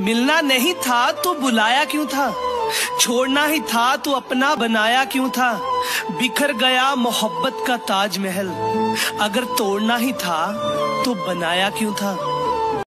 मिलना नहीं था तो बुलाया क्यों था? छोड़ना ही था तो अपना बनाया क्यों था? बिखर गया मोहब्बत का ताजमहल। अगर तोड़ना ही था तो बनाया क्यों था?